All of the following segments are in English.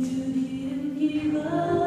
You didn't give up.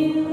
you.